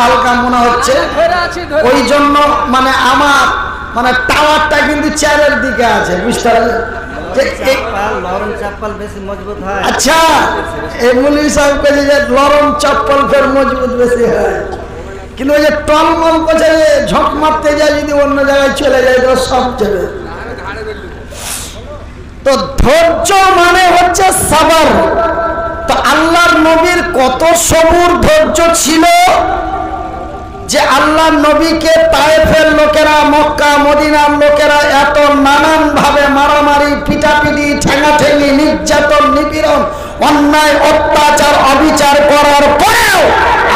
হালকা মনে হচ্ছে। ওই জন্য মানে আমার মানে টাওয়ারটা কিন্তু চেয়ারের দিকে আছে বুঝতে পারলেন হয়। আচ্ছা এই মুলি সাহেব যে নরম চপ্পল ফের মজবুত বেশি হয়। কিন্তু ওই যে টলমল করছে ঝক মারতে যায় যদি অন্য জায়গায় চলে যায় তো সব যাবে। তো ধৈর্য মানে হচ্ছে সাবার। তো আল্লাহর নবীর কত সবুর ধৈর্য ছিল যে আল্লাহ নবীকে তায়েফের লোকেরা, মক্কা, মদিনার লোকেরা এত নানান ভাবে মারামারি, পিটাপিটি, ঠেঙাঠেঙি, নির্যাতন, নিপীড়ন, অন্যায়, অত্যাচার, অবিচার করার পরেও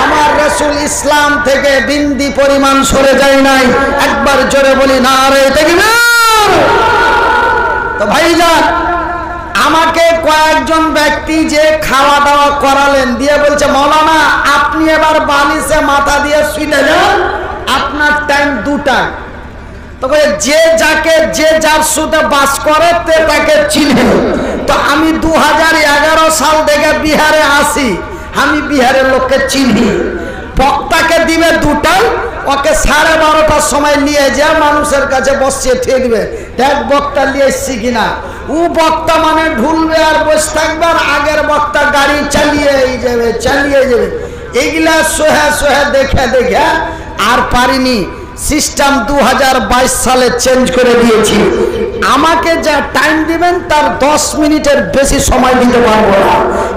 আমার রসুল ইসলাম থেকে বিন্দি পরিমাণ সরে যায় নাই। একবার জোরে বলি, না রে দেখবি তো ভাইজান আমাকে কয়েকজন ব্যক্তি যে খাওয়া দাওয়া করালেন, দিয়ে বলছে, মৌলানা, আপনি এবার বালিশে মাথা দিয়ে শুনে যান, আপনার টাইম দুটা। যে যাকে, যে যার সুতে বাস করে, তে তাকে চিনে। তো আমি দু হাজার এগারো সাল থেকে বিহারে আসি, আমি বিহারের লোককে চিনি। বক্তাকে দিবে দুটাই ওকে সাড়ে বারোটার সময় নিয়ে যা, মানুষের কাছে বসিয়ে ঠেকবে দেখ বক্তা নিয়ে এসছি কিনা। ও বক্তা মানে ঢুলবে আর বসে থাকবে আর আগের বক্তা গাড়ি চালিয়ে যাবে চালিয়ে যাবে। এগুলা সোহে সোহে দেখে দেখে আর পারিনি। সিস্টেম দু হাজার বাইশ সালে চেঞ্জ করে দিয়েছি। আমাকে যা টাইম দিবেন তার দশ মিনিটের বেশি সময় দিতে পারব না।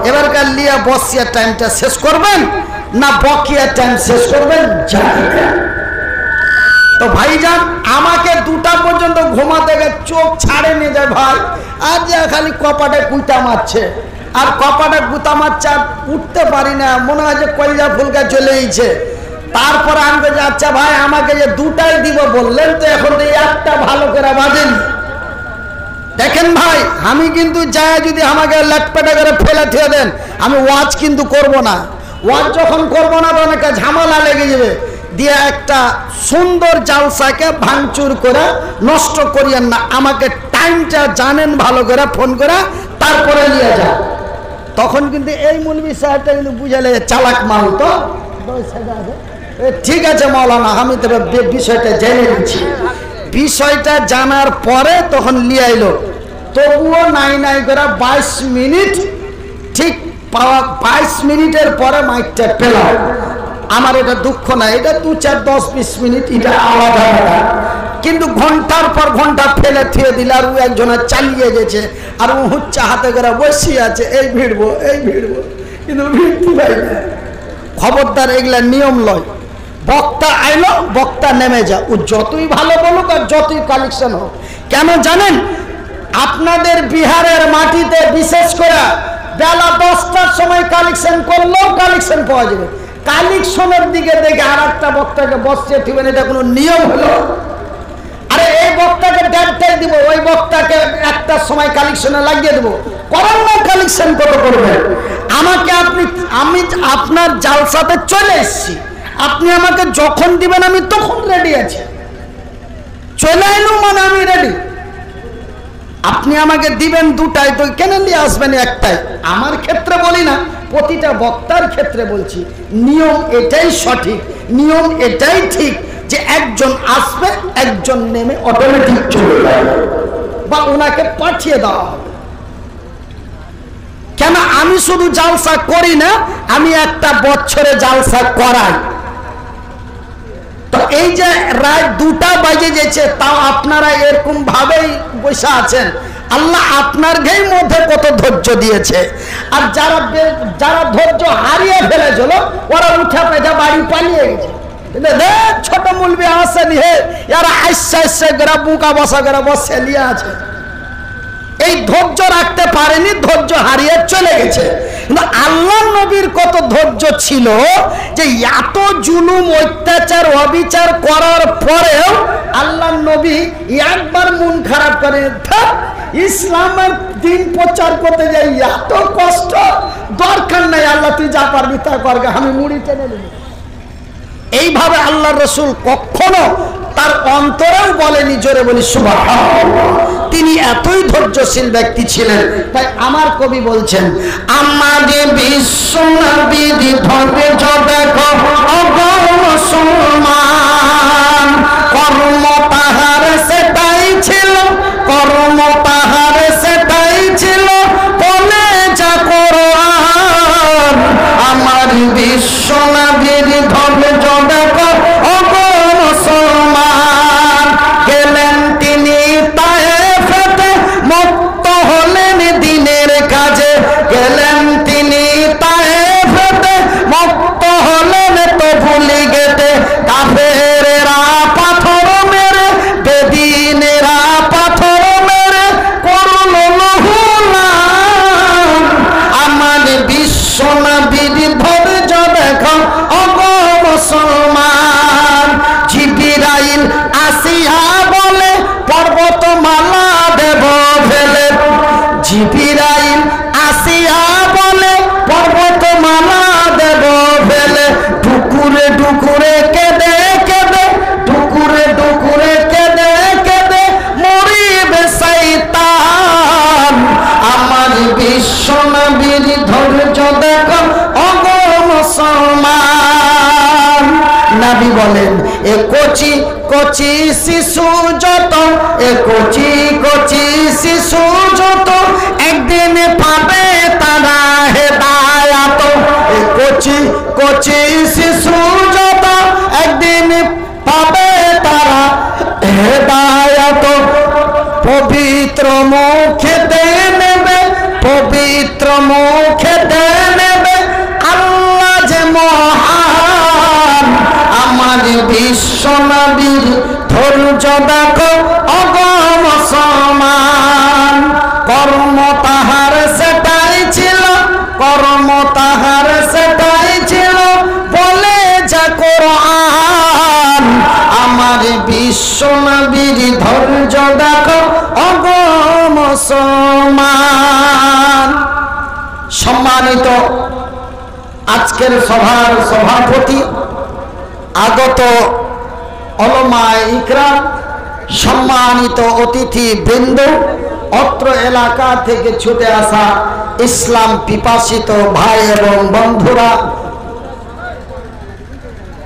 এবারকার লিয়া বসিয়া টাইমটা শেষ করবেন। না বকিয়া টাইম শেষ করবেন। তো ভাইজান, আমাকে দুটা পর্যন্ত ঘুমাতে গিয়ে চোখ ছাড়ে নিয়ে যায় ভাই। আর যে খালি কপাটে কুইটা মারছে। আর কপাটে গুতা মারছে আর উঠতে পারি না। মনে হয় যে কলিজা ফুলকা চলে গেছে তারপরে আমি আচ্ছা ভাই, আমাকে যে দুটাই দিব বললেন তো এখন তো একটা ভালো করে বাজেনি। দেখেন ভাই, আমি কিন্তু যায় যদি আমাকে লেটপেটে করে ফেলে থুয়ে দেন, আমি ওয়াচ কিন্তু করব না। ওয়াচ যখন করব না তো একটা ঝামেলা লেগে যাবে। দিয়ে একটা সুন্দর জালসাকে ভাঙচুর করে নষ্ট করিয়েন না। আমাকে টাইমটা জানেন ভালো করে, ফোন করে, তারপরে নিয়ে যা তখন কিন্তু এই মূল বিষয়টা কিন্তু বুঝালে চালাক মাল তো। ঠিক আছে মৌলানা, আমি তবে বিষয়টা জেনে নিচ্ছি। বিষয়টা জানার পরে তখন নিয়ে আইলো। তবুও নাই নাই করে বাইশ মিনিট ঠিক পাওয়া বাইশ মিনিটের পরে মাইকটা পেলাম। আমার এটা দুঃখ না এটা দু চার দশ বিশ মিনিট, এটা আলাদা ব্যাপার। কিন্তু ঘণ্টার পর ঘণ্টা ফেলে থিয়ে দিলে আর ও একজনের চালিয়ে গেছে, আর ও হুচ্চা হাতে করে বসিয়ে আছে, এই ভিড়বো এই ভিড়বো কিন্তু ভিড়তে পাই না। খবরদার এগুলা নিয়ম লয়। বক্তা আইলো, বক্তা নেমে যা ও যতই ভালো বলুক আর যতই কালেকশন হোক। কেন জানেন? আপনাদের বিহারের মাটিতে বিশেষ করে বেলা কালেকশন করলেও কালেকশন পাওয়া যাবে। কালেকশনের দিকে দেখে আর একটা বক্তাকে বসছে ঠিবেন এটা কোনো নিয়ম হলো। আরে এই বক্তাকে দেড়টাই দিব, ওই বক্তাকে একটার সময় কালেকশনে লাগিয়ে দেবো। করেন না কালেকশন কত করবেন আমাকে আপনি, আমি আপনার জালসাতে চলে এসেছি। আপনি আমাকে যখন দিবেন, আমি তখন রেডি আছি। চলে এলো মানে আমি রেডি আপনি আমাকে দিবেন দুটাই, তো কেন নিয়ে আসবেন একটাই? আমার ক্ষেত্রে বলি না। প্রতিটা বক্তার ক্ষেত্রে বলছি, নিয়ম এটাই সঠিক, নিয়ম এটাই ঠিক যে একজন আসবে, একজন নেমে অটোমেটিক চলে যাবে। বা ওনাকে পাঠিয়ে দেওয়া হবে। কেন আমি শুধু জালসা করি না, আমি একটা বছরে জালসা করাই। এই যে রাত দুটা বাজে গেছে, তাও আপনারা এরকম ভাবেই বসে আছেন। আল্লাহ আপনার ঘেই মধ্যে কত ধৈর্য দিয়েছে। আর যারা যারা ধৈর্য হারিয়ে ফেলেছিল ওরা উঠে পেঁচা বাড়ি পালিয়ে গেছে। ছোট মুলবি আসেনি হে, এরা আইসা আইসা গেরা বুকা বসা গ্রাম বসে নিয়ে আছে। এই ধৈর্য রাখতে পারেনি ধৈর্য হারিয়ে চলে গেছে। কিন্তু আল্লাহ নবীর কত ধৈর্য ছিল যে এত জুলুম অত্যাচার অবিচার করার পরেও আল্লাহ নবী একবার মন খারাপ করে "ধ্যাৎ, ইসলামের দিন প্রচার করতে যাই এত কষ্ট দরকার নাই আল্লাহ তুই যা পারবি তা করবে আমি মুড়ি টেনে নেব এইভাবে আল্লাহ রসুল কখনো তার অন্তরেও বলেনি জোরে বলি সুবাহ তিনি এতই ধৈর্যশীল ব্যক্তি ছিলেন। তাই আমার কবি বলছেন, আমাদের বিশ্বনাবিধি ধৈর্য দেখো মুসলমান, কর্মতা বলেন এ কচি কচি শিশু যত এ কচি কচি ধৈর্য দেখো অগম সমান সম্মানিত আজকের সভার সভাপতি, আগত অলমায় ইকরাম, সম্মানিত অতিথি বৃন্দ অত্র এলাকা থেকে ছুটে আসা ইসলাম পিপাসিত ভাই এবং বন্ধুরা,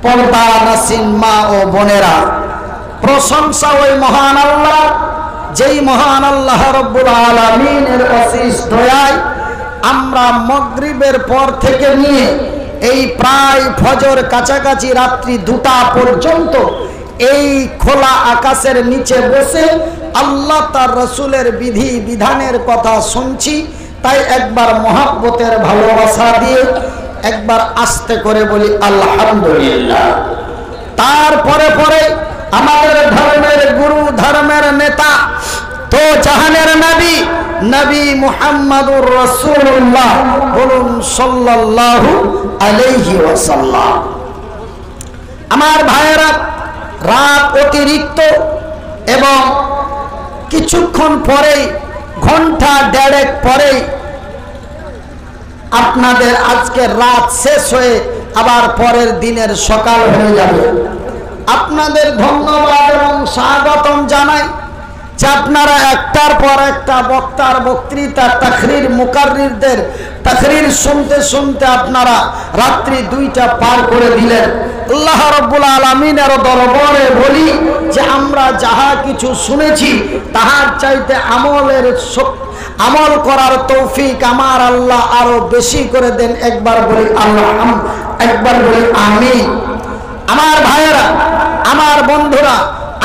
পর্দা নাসিন মা ও বোনেরা প্রশংসা ওই মহান আল্লাহ, যেই মহান আল্লাহ রব্বুল আলমিনের অশিস দয়ায় আমরা মগরিবের পর থেকে নিয়ে এই প্রায় ফজর কাছাকাছি রাত্রি দুটা পর্যন্ত এই খোলা আকাশের নিচে বসে আল্লাহ তার রসুলের বিধি বিধানের কথা শুনছি। তাই একবার মহাব্বতের ভালোবাসা দিয়ে একবার আস্তে করে বলি, আলহামদুলিল্লাহ। তারপরে পরে আমাদের ধর্মের গুরু, ধর্মের নেতা, তো জাহানের নবী নবী মুহাম্মাদুর রাসূলুল্লাহ বলুন সাল্লাল্লাহু আলাইহি ওয়াসাল্লাম। আমার ভাইয়েরা, রাত অতিরিক্ত এবং কিছুক্ষণ পরেই, ঘণ্টা দেড়েক পরেই আপনাদের আজকে রাত শেষ হয়ে আবার পরের দিনের সকাল হয়ে যাবে। আপনাদের ধন্যবাদ এবং স্বাগতম জানাই যে আপনারা একটার পর একটা বক্তার বক্তৃতা, তাকরির মুকাররিরদের তাকরির শুনতে শুনতে আপনারা রাত্রি দুইটা পার করে দিলেন। আল্লাহ রব্বুল আলমিনের দরবারে বলি যে আমরা যাহা কিছু শুনেছি, তাহার চাইতে আমলের আমল করার তৌফিক আমার আল্লাহ আরও বেশি করে দেন। একবার বলি আল্লাহ, একবার বলি আমি আমার ভাইয়েরা, আমার বন্ধুরা,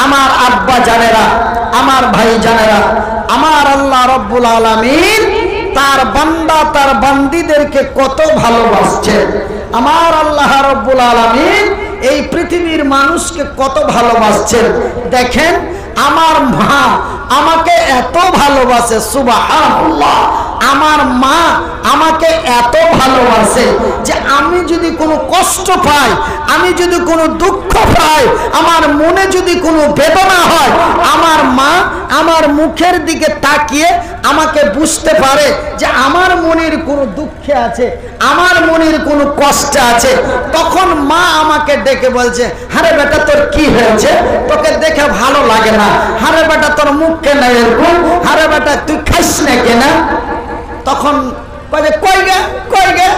আমার আব্বা জানেরা, আমার ভাই জানেরা, আমার আল্লাহ রব্বুল আলমিন তার বান্দা, তার বান্দিদেরকে কত ভালোবাসছে আমার আল্লাহ রব্বুল আলমিন এই পৃথিবীর মানুষকে কত ভালোবাসছেন? দেখেন, আমার মা আমাকে এত ভালোবাসে সুবাহ আমার মা আমাকে এত ভালোবাসে যে আমি যদি কোনো কষ্ট পাই, আমি যদি কোনো দুঃখ পাই, আমার মনে যদি কোনো বেদনা হয়, আমার মা আমার মুখের দিকে তাকিয়ে আমাকে বুঝতে পারে যে আমার মনের কোনো দুঃখে আছে, আমার মনের কোনো কষ্টে আছে। তখন মা আমাকে ডেকে বলছে, হারে বেটা, তোর কি হয়েছে? তোকে দেখে ভালো লাগে না। হারে বেটা, তোর মুখ কেন এরকম? হারে বেটা, তুই খাইস না কেনা? তখন কই গে কই গে?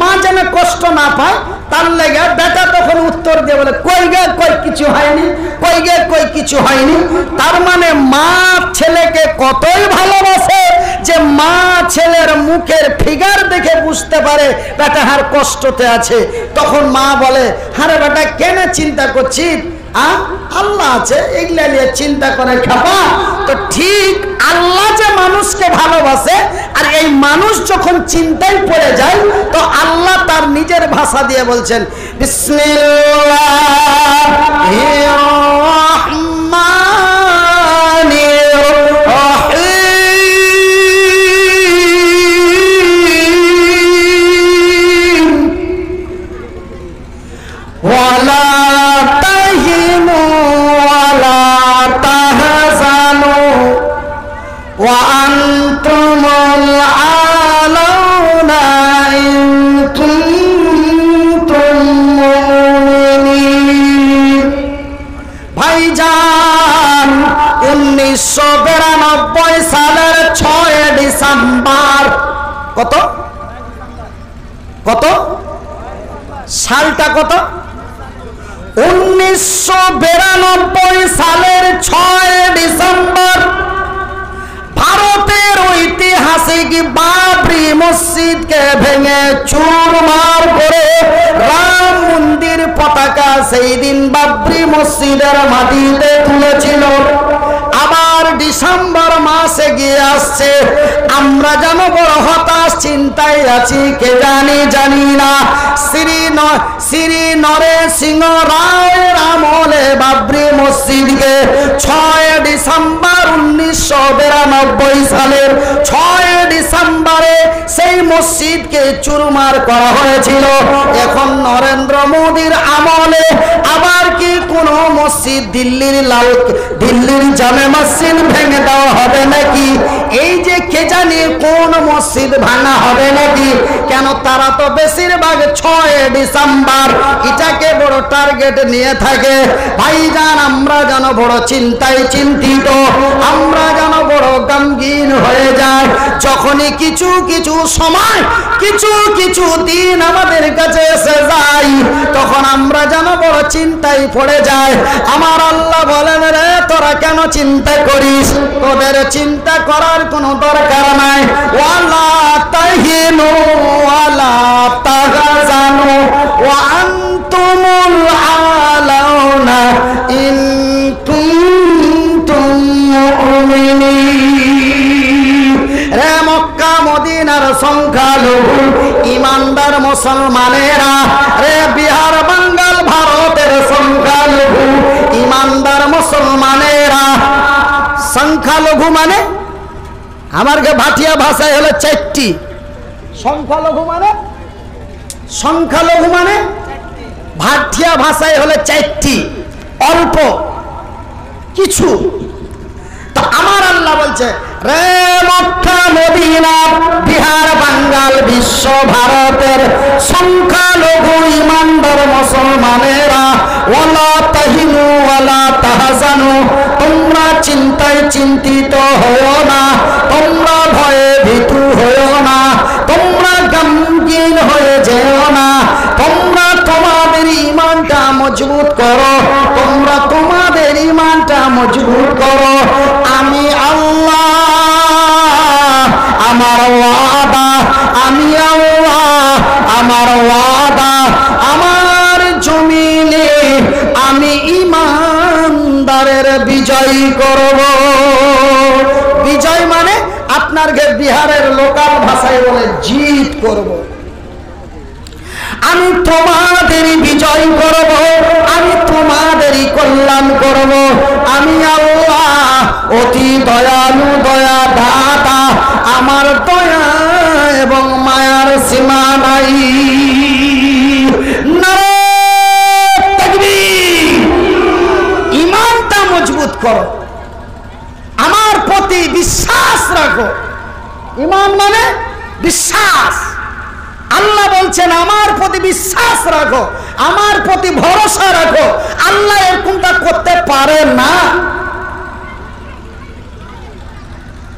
মা যেন কষ্ট না পায় তার লেগে বেটা তখন উত্তর দিয়ে বলে, কই গে, কই কিছু হয়নি? কই গে, কই কিছু হয়নি? তার মানে মা ছেলেকে কতই ভালোবাসে যে মা ছেলের মুখের ফিগার দেখে বুঝতে পারে বেটা হার কষ্টতে আছে। তখন মা বলে, হারে বেটা, কেন চিন্তা করছিস? আল্লাহ আছে এগুলা নিয়ে চিন্তা করে খাবা তো ঠিক আল্লাহ যে মানুষকে ভালোবাসে, আর এই মানুষ যখন চিন্তায় পড়ে যায়, তো আল্লাহ তার নিজের ভাষা দিয়ে বলছেন ওয়ালা উনিশশো বিরানব্বই সালের ছয় ডিসেম্বর। কত? কত? সালটা কত? উনিশশো বিরানব্বই সালের ছয় ডিসেম্বর। ভারতের ঐতিহাসিক বাবরি মসজিদকে ভেঙে চুরমার করে রাম মন্দির পতাকা সেই দিন বাবরি মসজিদের মাটিতে তুলেছিল। আবার ডিসেম্বর মাসে গিয়ে আসছে। আমরা যেন বড় হতাশ, চিন্তায় আছি, কে জানি জানি না। শ্রী শ্রী নরেশ সিংহ রায়ের আমলে বাবরি মসজিদকে। ছয় ডিসেম্বর উনিশশো বিরানব্বই সালের ছয় ডিসেম্বরে সেই মসজিদকে চুরমার করা হয়েছিল। এখন নরেন্দ্র মোদীর আমলে আবার কোন মসজিদ দিল্লির লাল দিল্লির জামে মসজিদ ভেঙে দেওয়া হবে নাকি? এই যে কে জানি কোন মসজিদ ভাঙা হবে নাকি? কেন তারা তো বেশিরভাগ ছয় ডিসেম্বর এটাকে বড় টার্গেট নিয়ে থাকে। আমরা যেন বড় চিন্তায় চিন্তিত, আমরা যেন বড় গমগীন হয়ে যায় যখনই কিছু কিছু সময়, কিছু কিছু দিন আমাদের কাছে এসে যায়, তখন আমরা যেন বড় চিন্তায় পড়ে যায়। আমার আল্লাহ বলেন রে, তোরা কেন চিন্তা করিস? তোদের চিন্তা করার কোনো দরকার নাই। ওয়ালা রে মক্কা, মদিনার সংখ্যালঘু, ইমানদার মুসলমানেরা সংখ্যালঘু মানে? আমার ভাটিয়া ভাষায় হলো চারটি। সংখ্যালঘু মানে? সংখ্যালঘু মানে? ভাটিয়া ভাষায় হলো চারটি। অল্প। কিছু। তো আমার আল্লাহ বলছে বিহার, বাঙ্গাল, বিশ্ব, ভারতের সংখ্যালঘু চিন্তায় চিন্তিত না, তোমরা ভয়ে ভীতু হও না, তোমরা গমগীন হয়ে যেও না, তোমরা তোমাদের ইমানটা মজবুত করো, তোমরা তোমাদের ইমানটা মজবুত করো, আমি আমার ওয়াদা, আমি আল্লাহ, আমার ওয়াদা, আমার জমিনে আমি ইমানদারের বিজয় করব। বিজয় মানে আপনার গে বিহারের লোকাল ভাষায় বলে জিত করব। আমি তোমাদেরই বিজয় করব, আমি তোমাদেরই কল্যাণ করব। আমি আল্লাহ অতি দয়ালু দয়া দাতা এবং মায়ার সীমা নাই। ইমানটা মজবুত করো। আমার প্রতি বিশ্বাস রাখো। ইমান মানে বিশ্বাস। আল্লাহ বলছেন, আমার প্রতি বিশ্বাস রাখো। আমার প্রতি ভরসা রাখো। আল্লাহ এরকমটা করতে পারে না।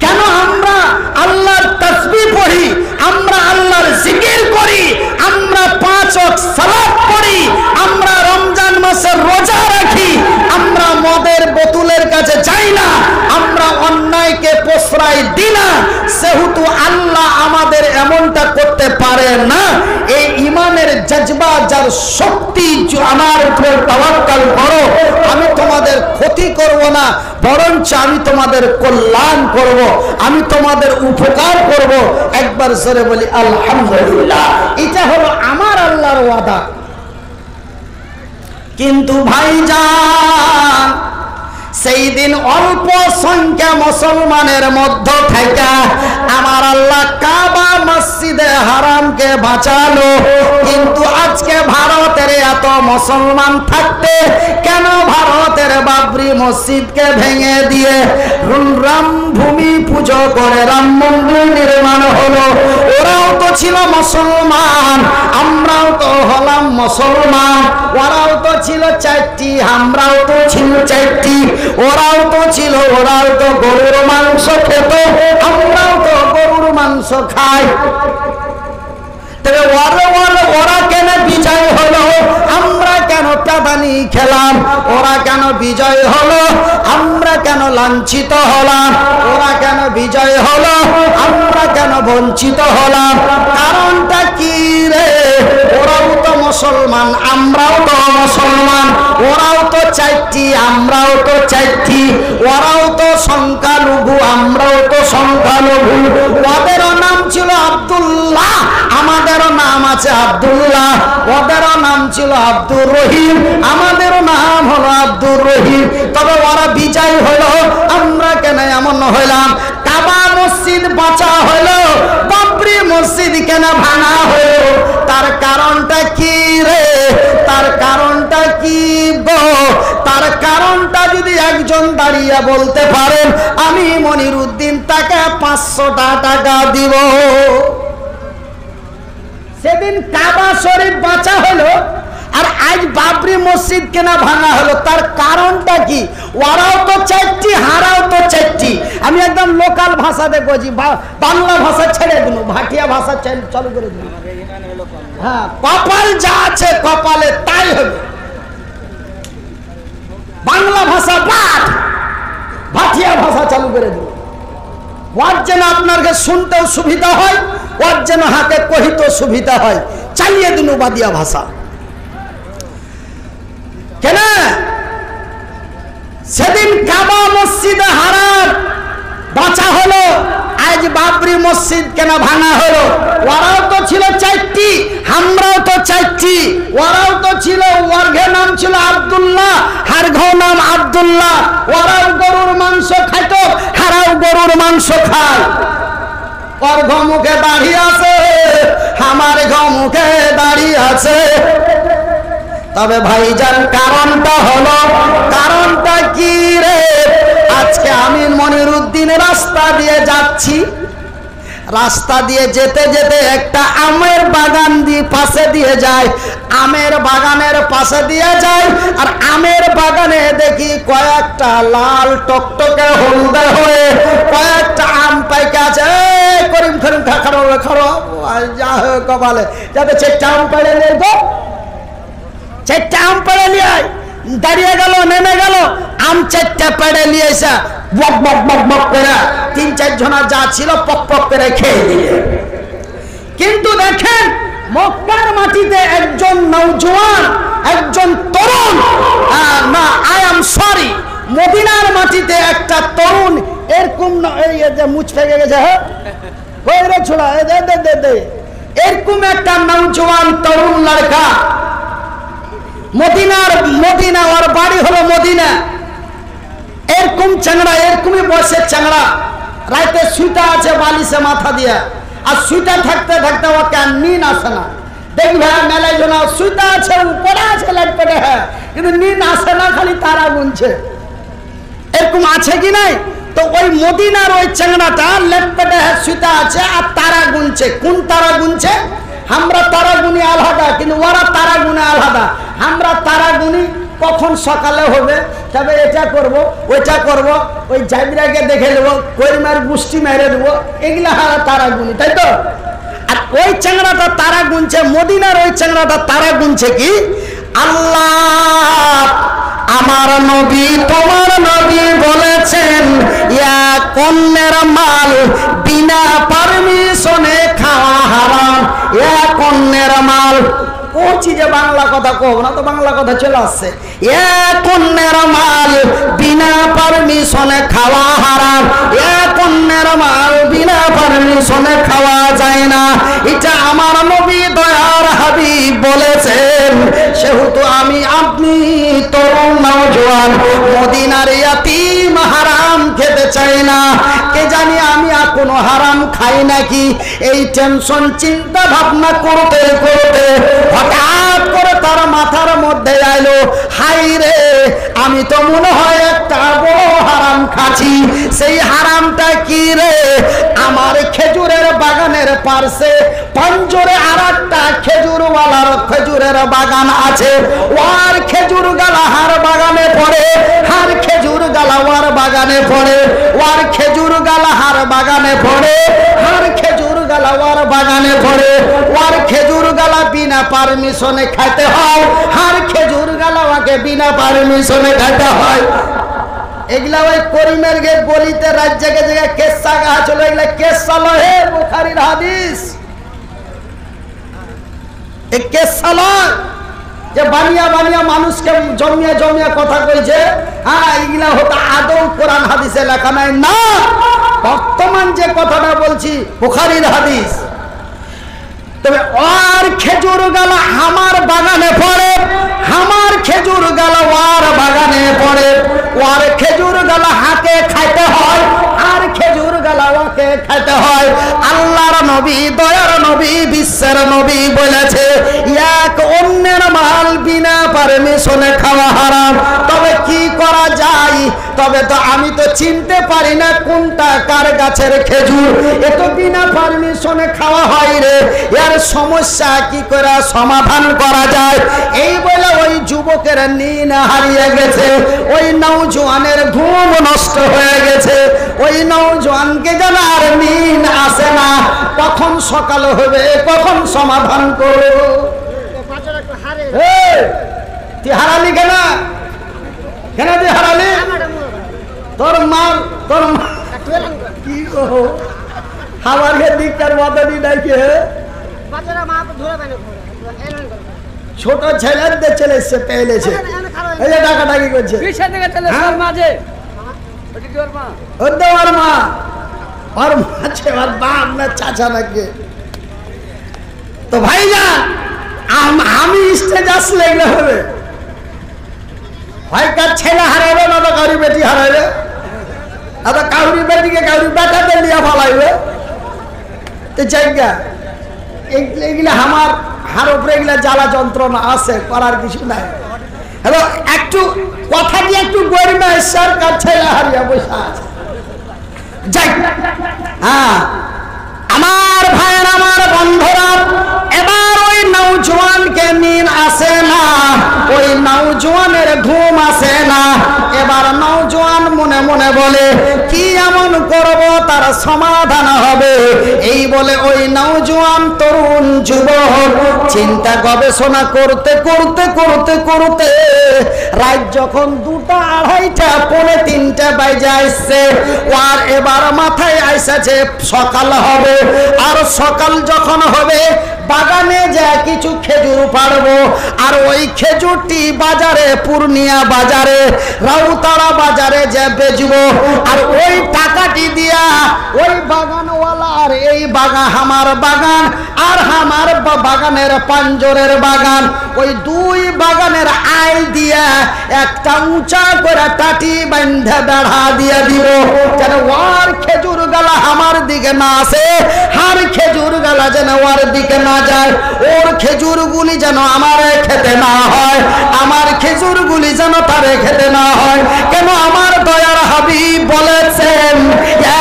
কেন আমরা আল্লাহর তসবি পড়ি? আমরা আল্লাহর জিকির করি আমরা পাঁচ সালাত পড়ি আমরা রমজান মাসের রোজা রাখি আমরা মদের বোতলের কাছে যাই না, আমরা অন্যায়কে প্রশ্রয় দিই না। সেহেতু আল্লাহ আমাদের এমনটা করতে পারে না, এই ইমানের জজবা যার শক্তি আমার উপরে তাওয়াক্কাল করো, আমি তোমাদের ক্ষতি করব না, বরঞ্চ আমি তোমাদের কল্যাণ করব, আমি তোমাদের উপকার করব। একবার জোরে বলি, আলহামদুলিল্লাহ। এটা হলো আমার আল্লাহর ওয়াদা। কিন্তু ভাইজান সেই দিন অল্প সংখ্যা মুসলমানের মধ্য থেকে আমার আল্লাহ কাবা মসজিদে হারামকে বাঁচালো। কিন্তু আজকে ভারতের এত মুসলমান থাকতে কেন ভারতের বাবরি মসজিদকে ভেঙে দিয়ে রাম ভূমি পুজো করে রাম মন্দির নির্মাণ হলো ওরাও তো ছিল মুসলমান, আমরাও তো হলাম মুসলমান। ওরাও তো ছিল চারটি, আমরাও তো ছিল চারটি। ওরাও তো ছিল, ওরাও তো গরুর মাংস খেত, আমরাও তো গরুর মাংস খাই। তবে ওরা ওরা কেন বিজয় হলো? কেন প্রাধানি খেলাম? ওরা কেন বিজয় হলো? আমরা কেন লাঞ্ছিত হলাম? ওরা কেন বিজয় হলো? আমরা কেন বঞ্চিত হলাম? কারণটা কি রে? ওরাও তো মুসলমান, আমরাও তো মুসলমান। ওরাও তো চাইছি আমরাও তো চাইছি ওরাও তো সংখ্যালঘু, আমরাও তো সংখ্যালঘু। ওদেরও নাম ছিল নাম আছে আব্দুল্লাহ। ওদেরও নাম ছিল আব্দুর রহিম, আমাদেরও নাম হলো আব্দুর রহিম। তবে ওরা বিজয় হলো, আমরা কেন এমন হইলাম? কাবা মসজিদ বাঁচা হলো, বাবরি মসজিদ কেন ভাঙা হলো? তার কারণটা কি রে? তার কারণটা কি গো? তার কারণটা যদি একজন দাঁড়িয়ে বলতে পারেন, আমি মনির উদ্দিন তাকে পাঁচশোটা টাকা দিব। সেদিন কাবা শরীফ বাঁচা হলো আর আজ বাবরি মসজিদ কেনা ভাঙা হলো। তার কারণটা কি? ওরাও তো চারটি, হারাও তো চারটি। আমি একদম লোকাল ভাষাতে বলছি বাংলা ভাষা ছেড়ে দিল, ভাটিয়া ভাষা চাল- করে দিল। হ্যাঁ কপাল যা আছে কপালে তাই হবে। বাংলা ভাষা বাদ, ভাটিয়া ভাষা চালু করে দিল। ওর যেন আপনাকে শুনতেও সুবিধা হয় ওর যেন হাতে কহিত সুবিধা হয় চালিয়ে দিন বাদিয়া ভাষা। কেন? সেদিন কাবা মসজিদে হারাম বাঁচা হলো, আজ বাবরি মসজিদ কেন ভাঙা হলো? ওরাও তো ছিল চারটি আমরাও তো চারটি ওরাও তো ছিল ওয়ার্ঘে নাম ছিল আব্দুল্লাহ হারঘ নাম আব্দুল্লাহ। ওরাও গরুর মাংস খাইত, হারাও গরুর মাংস খায়। অর্ঘ মুখে দাঁড়িয়ে আছে, আমার মুখে দাঁড়িয়ে আছে। তবে ভাইজান, কারণটা হলো, কারণটা কি রে? আজকে আমি মনির উদ্দিন রাস্তা দিয়ে যাচ্ছি। রাস্তা দিয়ে যেতে যেতে একটা আমের বাগান দিয়ে পাশে দিয়ে যায়। আমের বাগানের পাশে দিয়ে যায় আর আমের বাগানে দেখি কয়েকটা লাল টকটকে হলদে হয়ে কয়েকটা আম পাইকে আছে। করিম করিম খা খারো যা হোক কপালে। যাতে চেকটা আম নেই গো। চারটা আম পেড়ে নিয়ে। দাঁড়িয়ে গেল, নেমে গেল, আম চারটা পেড়ে নিয়ে এসে বক বক বক বক করে তিন চার জনা যা ছিল পক পক করে খেয়ে দিলে কিন্তু দেখেন, মক্কার মাটিতে একজন নৌজওয়ান একজন তরুণ না আই এম সরি মদিনার মাটিতে একটা তরুণ, এরকম এই যে মুছ ফেকে গেছে হ্যাঁ? ওই রে ছোড়া এরকম একটা নৌজওয়ান তরুণ, লড়কা মদিনার, মদিনা, ওর বাড়ি হলো মদিনা। এরকম চ্যাংড়া, এরকমই বয়সের চ্যাংড়া। রাইতে সুইটা আছে, বালিশে মাথা দিয়া। আর সুইটা থাকতে থাকতে ওকে আর নিন আসে না। দেখি ভাই মেলায় জন্য সুইটা আছে, উপরে আছে হ্যাঁ। কিন্তু নিন আসে না, খালি তারা গুনছে। এরকম আছে কি নাই? তো ওই ওই পেটে হ্যাঁ আছে, আর তারা গুনছে। কোন তারা গুনছে? আমরা তারা গুনি আলাদা, কিন্তু ওরা তারা গুনে আলাদা। আমরা তারা গুনি কখন সকালে হবে? তবে এটা করব, ওইটা করব, ওই জাবিরাকে দেখে নেব কৈমার গুষ্টি মেরে দেবো, এগুলা তারা গুনি তাই তো? আর ওই চ্যাংড়াটা তারা গুনছে, মদিনার ওই চ্যাংড়াটা তারা গুনছে কি? আল্লাহ, আমার নবী তোমার নবী বলেছেন, ইয়া কন্যের মাল বিনা পারমিশনে খাওয়া হারাম। ইয়া কন্যের মাল কচি যে বাংলা কথা কব না তো বাংলা কথা চলে আসছে। এ কন্যের মাল বিনা পারমিশনে খাওয়া হারাম। এ কন্যের মাল বিনা পারমিশনে খাওয়া যায় না। এটা আমার নবী দয়ার হাবিব বলেছেন। সেহেতু আমি আপনি তরুণ নওজোয়ান। মদিনার ইয়াতিম হারাম খেতে চাই না। কে জানি আমি না কোনো হারাম খাই নাকি? এই টেনশন চিন্তা ভাবনা করতে করতে হঠাৎ করে তার মাথার মধ্যে আইলো, হাই রে, আমি তো মনে হয় একটা বড় হারাম খাচ্ছি। সেই হারামটা কি রে? আমার খেজুরের বাগানের পার্শ্বে পঞ্জরে আর একটা খেজুরওয়ালার খেজুরের বাগান আছে। ওয়ার খেজুর গালা হার বাগানে পড়ে, হার খেজুর গালা ওয়ার বাগানে পড়ে, ওয়ার খেজুর গালা হার বাগানে পড়ে, হার খেজুর গালা ওয়ার বাগানে পড়ে, ওয়ার খেজুর গালা বিনা পারমিশনে খাইতে হয়, হার খেজুর গালা ওকে বিনা পারমিশনে খাইতে হয়। এগুলা ওই করিমের গে গলিতে রাত জায়গায় জায়গায় কেসা গা চলে এগুলা কেসা লহে, বুখারির হাদিস। কেসা লয়? যে বানিয়া বানিয়া মানুষকে জমিয়া জমিয়া কথা কইছে হ্যাঁ এগুলা হতো আদৌ কোরআন হাদিসে লেখা নাই। না, বর্তমান যে কথাটা বলছি, বুখারির হাদিস। তবে ওর খেজুর গালা আমার বাগানে পড়ে, আমার খেজুর গালা ওর বাগানে পড়ে। ওর খেজুর গালা হাতে খাইতে হয়, আর খেজুর গালা ওকে খাইতে হয়। আল্লাহর নবী, দয়ার নবী, বিশ্বের নবী বলেছে, এক অন্যের মাল বিনা পারমিশনে খাওয়া হারাম। তবে কি করা যায়? তবে তো আমি তো চিনতে পারি না কোনটা কার গাছের খেজুর। এ তো বিনা পারমিশনে খাওয়া হয় রে। এর সমস্যা কি করে সমাধান করা যায়? এই বলে নিন হারিয়ে গেছে। ওই নৌজওয়ানের ঘুম নষ্ট হয়ে গেছে। ওই নৌজওয়ানকে যেন আর নিন আসে না। কখন সকাল হবে কখন সমাধান এই, তুই হারালি কেন? কেন তুই হারালি তোর মা তোর মা কি গো? আমার দিকটার মতনই নাকি হে? ছোট ছেলেদের ছেলে এসছে পেলেছে এই যে ডাকাডাকি করছে। হ্যাঁ? ওর মা। ওর মা ওর বাপ না চাচা নাকি। তো ভাই না আমি স্টেজ আসলে এগুলো হবে। হয় কার ছেলে হারাবে না তো কাউরি বেটি হারাবে তো কাউরি বেটিকে কাউরি বেটাতে নিয়ে ফালাইবে? তো জায়গা। এগুলো আমার, হার উপরে এগুলো জ্বালা যন্ত্রণা আছে, করার কিছু নাই। হ্যালো, একটু কথা দিয়ে একটু গরিমা সরকার ছেলে হারিয়ে বসে আছে। যাই হ্যাঁ আমার ভাইয়ের, আমার বন্ধুরা, এবার ওই নৌজওয়ানকে নিন আসে না, ওই নৌজওয়ানের ঘুম আসে না, এবার নৌজওয়ান মনে মনে বলে, কি এমন করব? তার সমাধান হবে। এই বলে ওই নৌজওয়ান তরুণ যুবক চিন্তা গবেষণা করতে করতে করতে করতে রাত যখন দুটা আড়াইটা, পৌনে তিনটা বাজে আসছে, আর এবার মাথায় আইসাছে সকাল হবে। আর সকাল যখন হবে বাগানে যা কিছু খেজুর পারব আর ওই খেজুরটি বাজারে, পূর্ণিয়া বাজারে, রাউতারা বাজারে যে বেচবো। আর ওই টাকাটি দিয়া ওই বাগানওয়ালা আর এই বাগান, আমার বাগান আর আমার বাগানের পাঞ্জরের বাগান। ওই দুই বাগানের আইল দিয়া একটা উঁচা করে টাটি বান্ধা বেড়া দিয়ে দিব। যেন ওর খেজুর গালা আমার দিকে না আসে, হার খেজুর গালা যেন ওর দিকে না যায় ওর খেজুর গুলি যেন আমার খেতে না হয়, আমার খেজুর গুলি যেন তারে খেতে না হয়। কেন আমার দয়ার হাবি বলেছেন,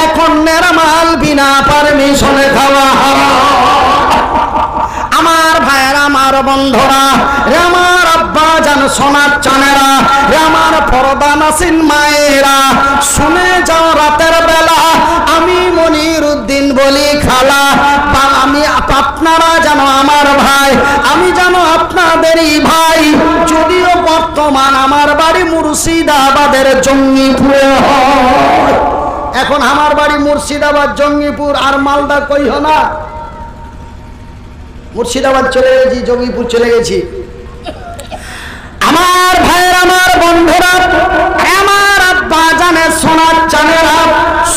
এখন নেরামাল বিনা পারমিশনে খাওয়া আমার ভাইয়ের, আমার বন্ধুরা আমার আব্বা জান, সোনার চানেরা আমার পরদা নাসিন মায়েরা, শুনে যাও রাতের বেলা, আমি মনির উদ্দিন বলি, খালা আপনারা জানো আমার ভাই, আমি জানো আপনাদেরই ভাই। যদিও বর্তমান আমার বাড়ি মুর্শিদাবাদের জঙ্গিপুরে হয়। এখন আমার বাড়ি মুর্শিদাবাদ, জঙ্গিপুর আর মালদা কইহ না? মুর্শিদাবাদ চলে গেছি, জঙ্গিপুর চলে গেছি। আমার ভাইয়ের, আমার বন্ধুরা আমার আব্বা জানে, সোনার চানেরা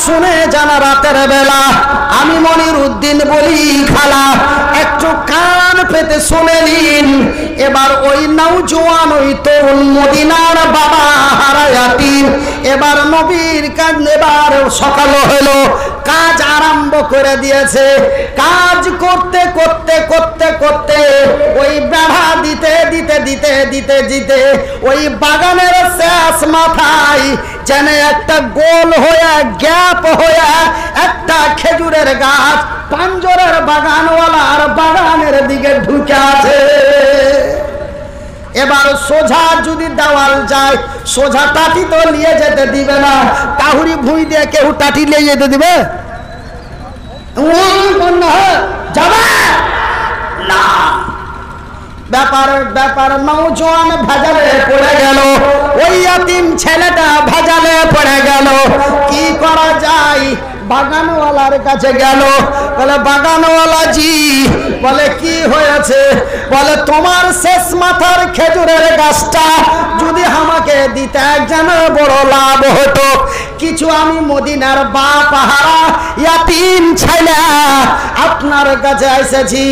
শুনে জানা রাতের বেলা। আমি মনির উদ্দিন বলি, খালা, একটু কান পেতে শুনে নিন। এবার ওই নৌজোয়ান ওই তরুণ মদিনার বাবা হারাই ইয়াতিম এবার নবীর কাজ এবার সকাল হলো। কাজ আরম্ভ করে দিয়েছে। কাজ করতে করতে করতে করতে ওই বেড়া দিতে দিতে দিতে দিতে দিতে ওই বাগানের শেষ মাথায় যেন একটা গোল হয়ে, গ্যাপ হয়ে একটা খেজুরের গাছ, পাঞ্জরের বাগানওয়ালার বাগানের দিকে ঢুকে আছে। এবার সোজা যদি দেওয়াল যায়, সোজা টাটি তো নিয়ে যেতে দিবে না। কাহুরি ভুঁই দিয়ে কেউ টাটি নিয়ে যেতে দিবে? যাবে? না। ব্যাপার ব্যাপার নৌজোয়ান ভেজালে পড়ে গেল। ওই আতিম ছেলেটা ভেজালে পড়ে গেল। কি করা যায়? বাগানওয়ালার কাছে গেল। বলে বাগানওয়ালা জি বলে, কি হয়েছে? বলে, তোমার শেষ মাথার খেজুরের গাছটা যদি আমাকে দিতে একজন বড় লাভ হতো। কিছু আমি মদিনার বা পাহারা ইয়াতিম ছেলে আপনার কাছে এসেছি।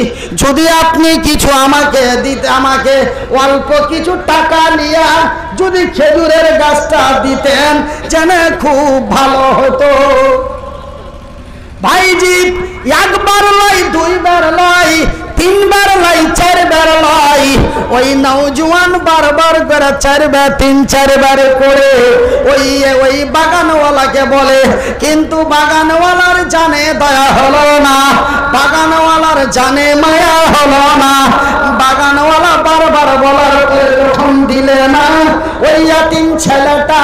যদি আপনি কিছু আমাকে দিতে, আমাকে অল্প কিছু টাকা নিয়ে যদি খেজুরের গাছটা দিতেন, যেন খুব ভালো হতো। ভাইজি একবার লয় দুইবার লয় তিনবার লয় চারবার লয় ওই নৌজওয়ান বারবার করে চারবার, তিন, চারবার করে। ওই ওই বাগানওয়ালাকে বলে, কিন্তু বাগানওয়ালার জানে দয়া হলো না, বাগানওয়ালার জানে মায়া হলো না। বাগানওয়ালা বারবার বলার পরে যখন দিলে না, ওই তিন ছেলেটা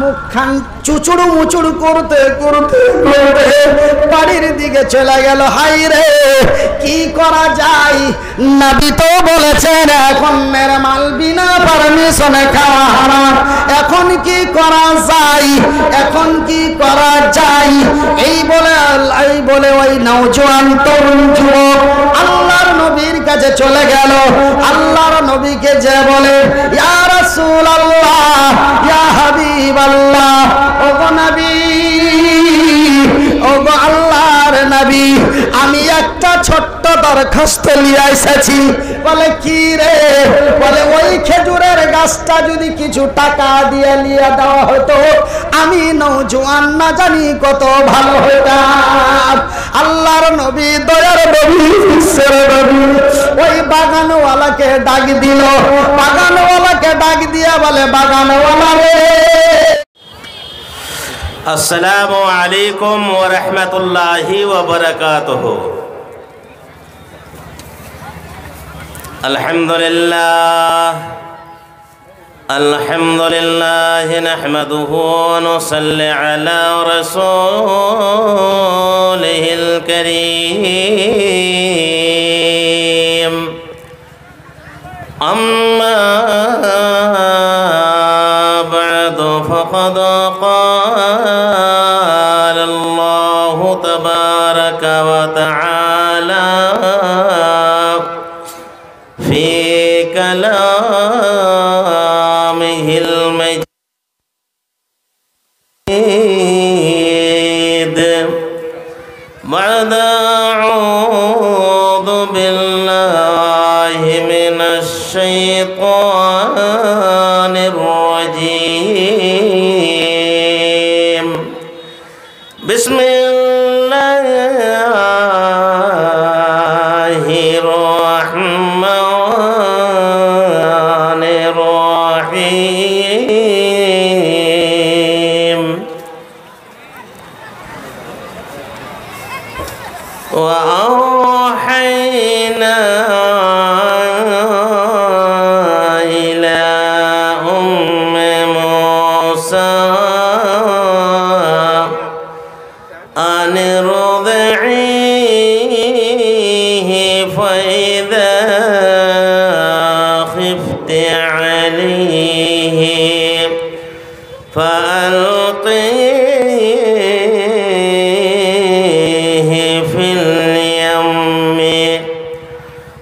মুখখান চুচুড়ু মুচুড়ু করতে করতে বাড়ির দিকে চলে গেল। হাই রে, কি করা যায়? নাবি তো বলেছেন, এখন মেরে মাল বিনা পারমিশনে খাওয়া হারাম এখন কি করা যায়? এখন কি করা যায়? এই বলে এই বলে ওই নওজোয়ান তরুণ যুবক আল্লাহর নবীর কাছে চলে গেল। আল্লাহর নবীকে যে বলে ইয়া রাসূলুল্লাহ ইয়া হাবিবাল্লাহ ওগো নবী ওগো আল্লাহর নবী আমি একটা ছোট্ট দরখাস্ত নিয়ে এসেছি। বলে, কি রে? বলে, ওই খেজুরের গাছটা যদি কিছু টাকা দিয়ে নিয়ে দেওয়া হতো, আমি নৌজোয়ান না জানি কত ভালো হইতাম আল্লাহর নবী, দয়ার নবী নবী, ওই বাগানওয়ালাকে ডাক দিল। বাগানওয়ালাকে ডাক দিয়া বলে, বাগানওয়ালা রে। আসসালামু আলাইকুম ওয়া রাহমাতুল্লাহি ওয়া الحمد لله الحمد لله نحمده ونصلي على رسوله الكريم.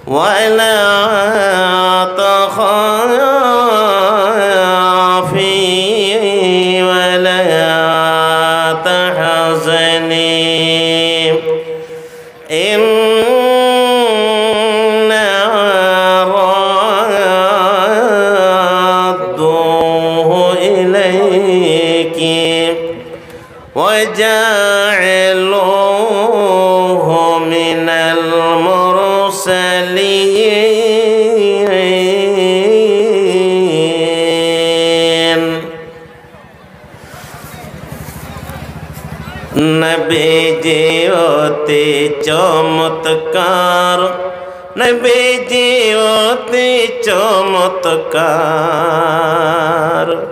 ولا تخافوا. নবীজি অতি চমৎকার। নবীজি অতি চমৎকার।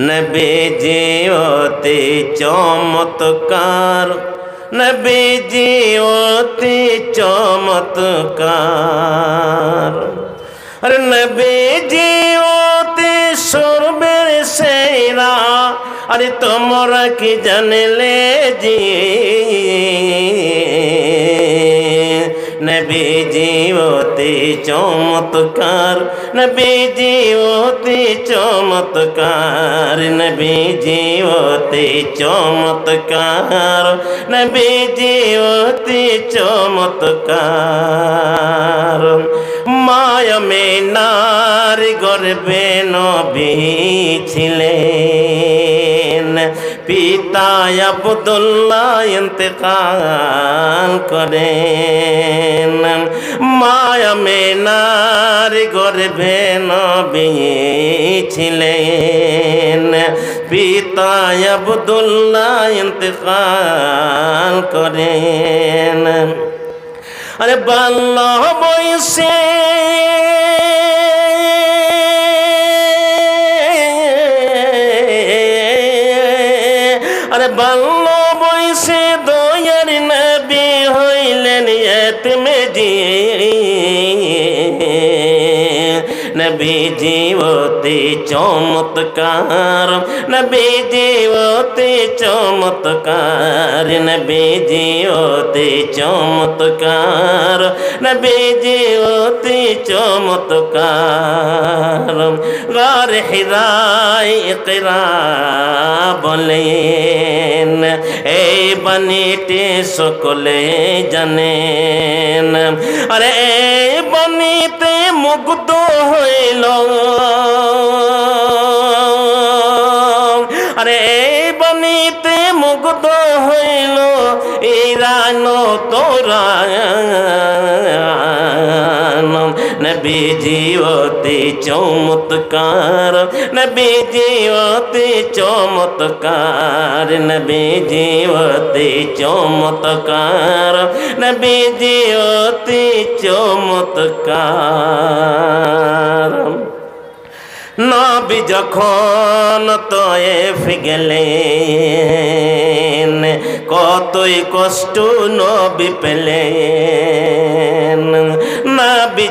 নবীজি অতি চমৎকার। নবীজি অতি চমৎকার। আরে নবীজি আরে তোমরা কি জানলে জি নবীজি অতি চমৎকার, নবীজি অতি চমৎকার, নবীজি অতি চমৎকার, নবীজি অতি চমৎকার। মায়া মে নারী গর্বে নবী ছিলেন। পিতা আবদুল্লাহ ইন্তেকাল করেন। মায়া মে নারী গর্বে নবী ছিলেন। পিতা আবদুল্লাহ ইন্তেকাল করেন। আরে বাল্য বয়সে जन्नत में जी নবী জীবতে চমৎকার, নবী জীবতে চমৎকার, নবী জীবতে চমৎকার, নবী জীবতে চমৎকার। গার হিরায় ইকরা বলেন এই বাণীটি সকলে জানেন। আরে এই মুগ্ধ হইল। আরে এই বাণীতে মুগ্ধ হইল ইরান তোরা। নবী জীবতে চমৎকার নবী জীবতে চমৎকার নবী জীবতে চমৎকার নবী জীবতে চমৎকার নবী যখন তয়েফ গেলেন কতই কষ্ট নবী পেলেন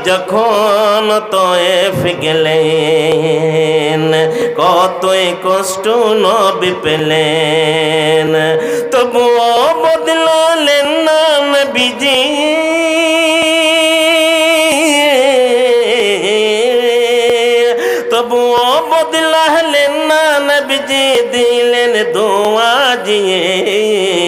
যখন তয়েফ গেলেন কতই কষ্ট নবী পেলেন। তবুও বদলালেন না নবীজি। তবুও বদলালেন না নবীজি, দিলেন দোয়া জিয়ে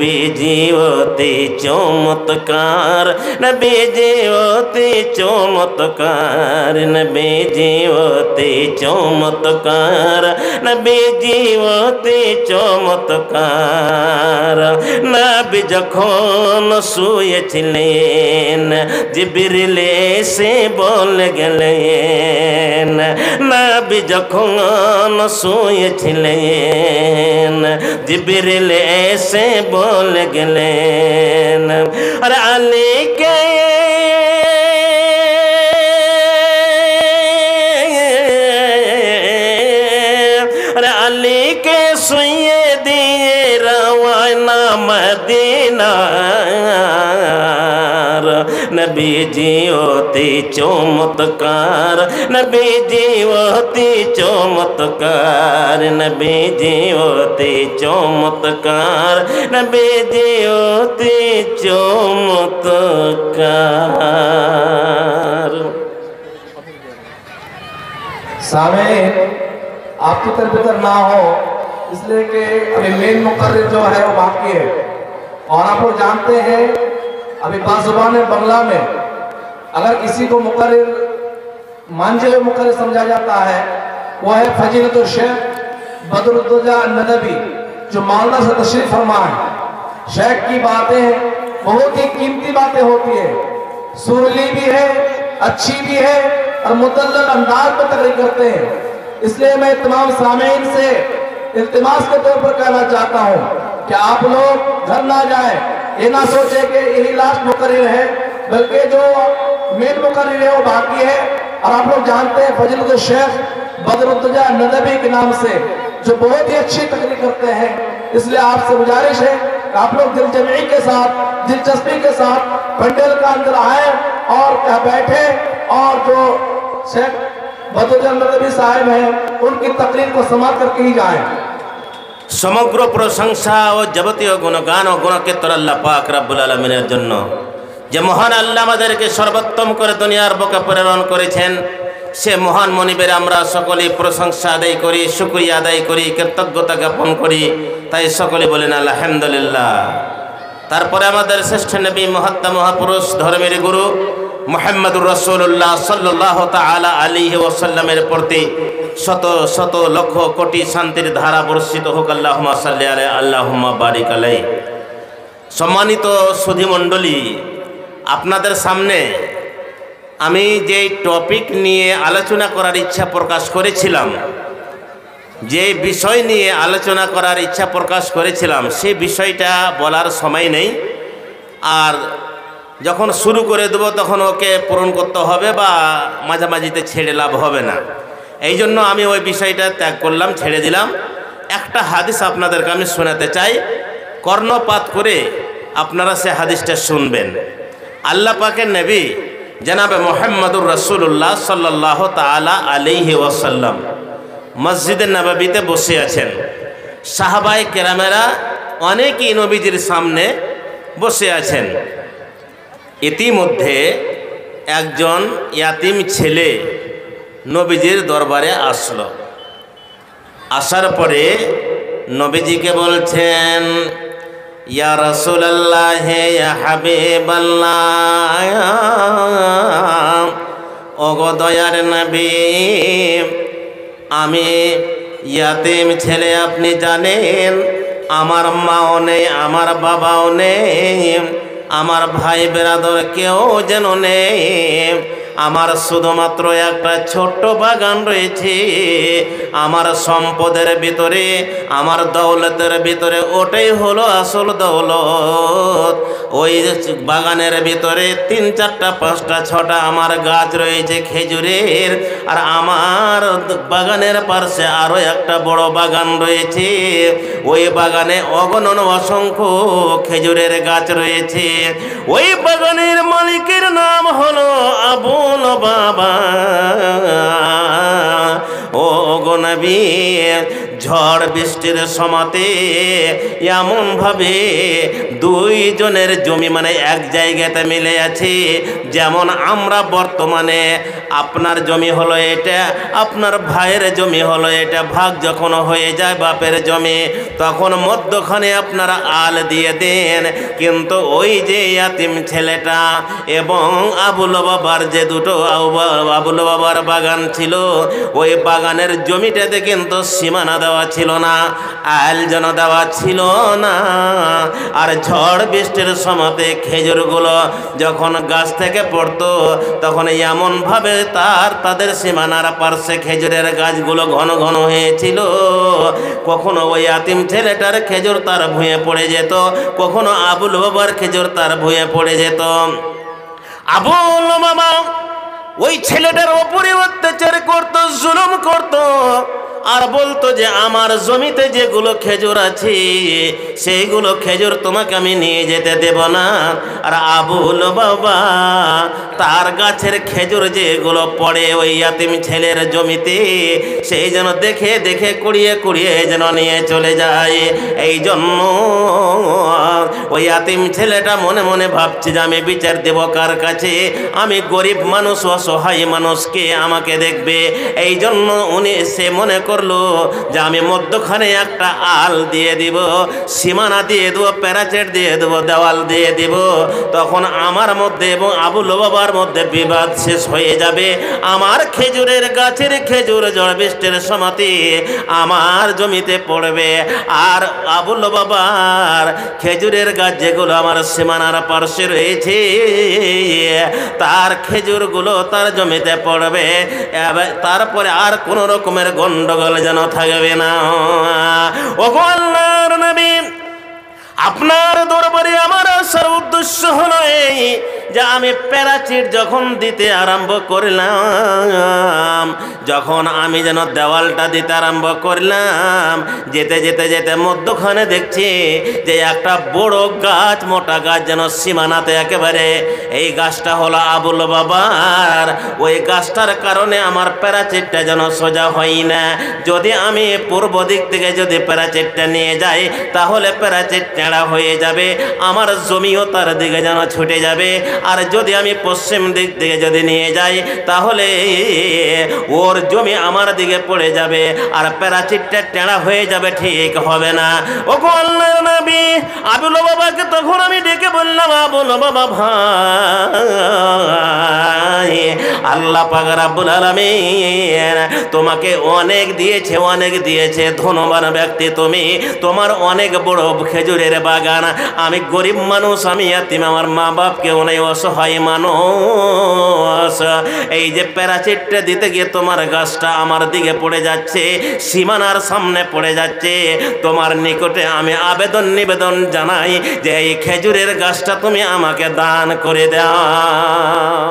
নবী জীবতে চমৎকার নবী জীবতে চমৎকার নবী জীবতে চমৎকার নবী জীবতে চমৎকার নবী যখন শুয়েছিলেন জিবিরিলে সে বলে গেলেন নবী যখন শুয়েছিলেন জিবিরিলে এসে বলে গেলেন। আর আলীকে আলীকে শুয়ে দিয়ে রওয়ানা মদিনা नबी जी होती चौमत्कार, नबी जी होती चौमतकार, नबी जी होती चौमत्कार, नबी जी होती चौमत्कार। सामीन आपकी तरफ़ ना हो, इसलिए कि मेन मुकर जो है वो बाकी है। और आप लोग जानते हैं अभी बाजुबान बंगला में। अगर किसी को मुकर्र मांझे हुए मुकर्र समझा जाता है, वह है फजीलत शेख बदरुद्दोजा नदवी, जो मालदा से तशरीफ़ फरमाए। शेख की बातें बहुत ही कीमती बातें होती है। सुरली भी है, अच्छी भी है और मुतल अंदाज में तकरीर करते हैं। इसलिए मैं तमाम सामीन से इल्तिमास के तौर पर कहना चाहता हूँ कि आप लोग घर ना जाए। ये ना सोचे कि यही लास्ट मुकर्र है, बल्कि जो मेन मुकर्र है, वो बाकी है। और आप लोग जानते हैं फजल शेख बदरुद्दोजा नदवी के नाम से, जो बहुत ही अच्छी तकरीर करते हैं। इसलिए आपसे गुजारिश है आप लोग दिलजमी के साथ, दिलचस्पी के साथ पंडेल का अंदर आए और बैठे। और जो शेख बदरुद्दोजा नदवी साहब हैं, उनकी तकरीर को समाप्त करके ही जाएँ। সমগ্র প্রশংসা ও যাবতীয় গুণগান ও গুণকেতর আল্লাহ পাক রাব্বুল আলমিনের জন্য। যে মহান আল্লাহ আমাদেরকে সর্বোত্তম করে দুনিয়ার বুকে প্রেরণ করেছেন, সে মহান মনিবের আমরা সকলেই প্রশংসা আদায় করি, শুক্রিয়া আদায় করি, কৃতজ্ঞতা জ্ঞাপন করি। তাই সকলে বলেন, আলহামদুলিল্লাহ। তারপরে আমাদের শ্রেষ্ঠ নবী, মহাত্মা মহাপুরুষ, ধর্মের গুরু মোহাম্মদুর রসুল্লাহ সাল্লাহ তালা আলিহি ওসাল্লামের প্রতি শত শত লক্ষ কোটি শান্তির ধারা বর্ষিত হোক আল্লাহ সাল্লি আলাই, আল্লাহম্মা বারিক আলাই। সম্মানিত সুধীমণ্ডলী, আপনাদের সামনে আমি যে টপিক নিয়ে আলোচনা করার ইচ্ছা প্রকাশ করেছিলাম যে বিষয় নিয়ে আলোচনা করার ইচ্ছা প্রকাশ করেছিলাম সে বিষয়টা বলার সময় নেই। আর যখন শুরু করে দেবো, তখন ওকে পূরণ করতে হবে বা মাঝামাঝিতে ছেড়ে লাভ হবে না। এই জন্য আমি ওই বিষয়টা ত্যাগ করলাম, ছেড়ে দিলাম। একটা হাদিস আপনাদেরকে আমি শোনাতে চাই। কর্ণপাত করে আপনারা সে হাদিসটা শুনবেন। আল্লাহ পাকের নবী জানাবে মোহাম্মদুর রসুল্লাহ সাল্লাহ তালা আলিহি ওয়াসাল্লাম মসজিদে নবাবিতে বসে আছেন। সাহাবাই কেরামেরা অনেকই নবীজির সামনে বসে আছেন। ইতিমধ্যে একজন ইয়াতিম ছেলে নবীজির দরবারে আসলো। আসার পরে নবীজিকে বলছেন, ইয়া রসুল্লাহ হে হাবিবাল্লাহ, ওগো নবী, আমি ইয়াতিম ছেলে, আপনি জানেন, আমার মাও নেই, আমার বাবাও নেই আমার ভাই বেরাদর কেউ যেন নেই। আমার শুধুমাত্র একটা ছোট্ট বাগান রয়েছে। আমার সম্পদের ভিতরে, আমার দৌলতের ভিতরে, ওটাই হলো আসল দৌলত। ওই বাগানের ভিতরে তিন চারটা, পাঁচটা, ছটা আমার গাছ রয়েছে খেজুরের। আর আমার বাগানের পাশে আরও একটা বড় বাগান রয়েছে। ওই বাগানে অগণন অসংখ্য খেজুরের গাছ রয়েছে। ওই বাগানের মালিকের নাম হলো আবুল বাবা। ও গনবী ঝড় বৃষ্টির সমাতে এমনভাবে দুইজনের জমি মানে এক জায়গাতে মিলে আছে। যেমন আমরা বর্তমানে আপনার জমি হলো এটা, আপনার ভাইয়ের জমি হলো এটা, ভাগ যখন হয়ে যায় বাপের জমি, তখন মধ্যখানে আপনারা আল দিয়ে দেন। কিন্তু ওই যে ইয়াতিম ছেলেটা এবং আবুল বাবার যে দুটো আবুল বাবার বাগান ছিল। ওই বাগানের জমিটাতে কিন্তু সীমানা দেওয়া ছিল না আল যেন দেওয়া ছিল না। আর ঝড় বৃষ্টির সময়তে খেজুরগুলো যখন গাছ থেকে পড়তো, তখন এমনভাবে তার তাদের সীমানার পার্শ্বে খেজুরের গাছগুলো ঘন ঘন হয়েছিল। কখনো ওই আতিম ছেলেটার খেজুর তার ভুঁয়ে পড়ে যেত, কখনো আবুল বাবার খেজুর তার ভুঁয়ে পড়ে যেত। আবুল মামা ওই ছেলেটার ওপরে অত্যাচার করতো জুলুম করত। আর বলতো যে আমার জমিতে যেগুলো খেজুর আছে, সেইগুলো খেজুর তোমাকে আমি নিয়ে যেতে দেব না। আর আবুল বাবা, তার গাছের খেজুর যেগুলো পড়ে ওই ইয়াতিম ছেলের জমিতে, সেই যেন দেখে দেখে কুড়িয়ে কুড়িয়ে যেন নিয়ে চলে যায়। এই জন্য ওই ইয়াতিম ছেলেটা মনে মনে ভাবছে যে আমি বিচার দেব কার কাছে? আমি গরিব মানুষ, অসহায় মানুষকে আমাকে দেখবে। এই জন্য উনি সে মনে করল যে আমি মধ্যখানে একটা আল দিয়ে দিব, সীমানা দিয়ে দেবো, প্যারাচেট দিয়ে দেবো, দেওয়াল দিয়ে দিব। তখন আমার মধ্যে এবং আবুল বাবার মধ্যে বিবাদ শেষ হয়ে যাবে। আমার খেজুরের গাছের খেজুর জড় বৃষ্টির সমাতি আমার জমিতে পড়বে। আর আবুল বাবার খেজুরের গাছ যেগুলো আমার সীমানার পার্শ্বে রয়েছে, তার খেজুরগুলো তার জমিতে পড়বে। তারপরে আর কোনো রকমের গন্ডগোল যেন থাকবে না। ও আল্লাহর নবী আপনার দরবারে আমার আসার উদ্দেশ্য হলো এই যে আমি প্যারাচিট যখন দিতে আরম্ভ করলাম, যখন আমি যেন দেওয়ালটা দিতে আরম্ভ করলাম, যেতে যেতে যেতে মধ্যখানে দেখছি যে একটা বড় গাছ, মোটা গাছ যেন সীমানাতে একেবারে, এই গাছটা হলো আবুল বাবার। ওই গাছটার কারণে আমার প্যারাচিটটা যেন সোজা হয় না। যদি আমি পূর্ব দিক থেকে যদি প্যারাচিটটা নিয়ে যাই, তাহলে প্যারাচিট টেঁড়া হয়ে যাবে, আমার জমিও তার দিকে যেন ছুটে যাবে। আর যদি আমি পশ্চিম দিক থেকে যদি নিয়ে যাই, তাহলে ওর জমি আমার দিকে পড়ে যাবে আর প্যারাচিটটা টেঁড়া হয়ে যাবে, ঠিক হবে না। ও নবী, আবুল বাবাকে তখন আমি ডেকে বললাম, আবুল বাবা ভাই, আল্লাহ পাক রাব্বুল আলামিন তোমাকে অনেক দিয়েছে অনেক দিয়েছে ধনবান ব্যক্তি তুমি। তোমার অনেক বড় খেজুরের বাগান। আমি গরিব মানুষ আমি এতিম আমার মা বাপকে অনেক অসহায় মানুষ। এই যে প্যারাচিটটা দিতে গিয়ে তোমার গাছটা আমার দিকে পড়ে যাচ্ছে সীমানার সামনে পড়ে যাচ্ছে তোমার নিকটে আমি আবেদন নিবেদন জানাই যে এই খেজুরের গাছটা তুমি আমাকে দান করে দাও।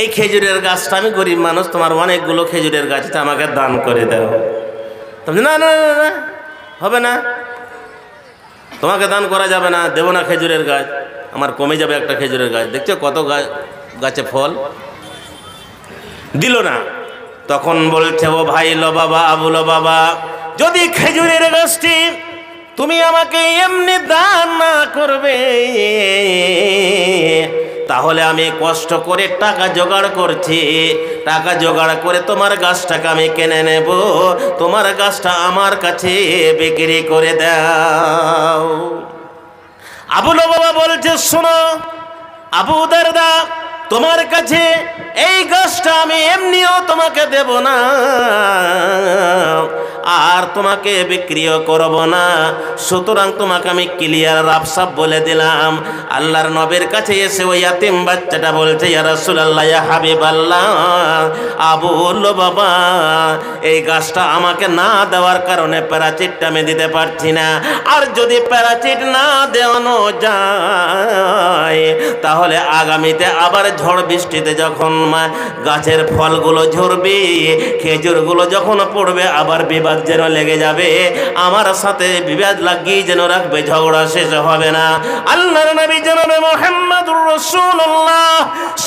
এই খেজুরের গাছটা আমি গরিব মানুষ তোমার অনেকগুলো খেজুরের গাছটা আমাকে দান করে দাও। না না, না হবে না। তোমাকে দান করা যাবে না, দেবো না খেজুরের গাছ। আমার কমে যাবে একটা খেজুরের গাছ। দেখছ কত গাছ ফল? দিল না। তখন বলছে, ও ভাই, লো বাবা আবুলো বাবা, যদি খেজুরের গাছটি তুমি আমাকে এমনি দান না করবে তাহলে আমি কষ্ট করে টাকা জোগাড় করছি। টাকা জোগাড় করে তোমার গাছটাকে আমি কিনে নেব। তোমার গাছটা আমার কাছে বিক্রি করে দাও। আবুল বাবা বলছে, শোনো, আবু দারদা, তোমার কাছে এই গাছটা আমি এমনিও তোমাকে দেব না। আর তোমাকে বিক্রিও করব না। সুতরাং তোমাকে আমি ক্লিয়ার রাফসাব বলে দিলাম। আল্লাহর নবের কাছে এসে ওই ইয়াতিম বাচ্চাটা বলছে, ইয়া রাসূলুল্লাহ, ইয়া হাবিবাল্লাহ আবুল বাবা, এই গাছটা আমাকে না দেওয়ার কারণে প্যারাচিটটা আমি দিতে পারছি না। আর যদি প্যারাচিট না দেওয়ানো যায়, তাহলে আগামীতে আবার ঝড় বৃষ্টিতে যখন গাছের ফলগুলো ঝরবে, খেজুরগুলো যখন পড়বে, আবার বিবাদ যেন লেগে যাবে, আমার সাথে বিবাদ লাগিয়ে যেন রাখবে, ঝগড়া শেষ হবে না। আল্লাহর নবী জনাবে মুহাম্মদুর রাসূলুল্লাহ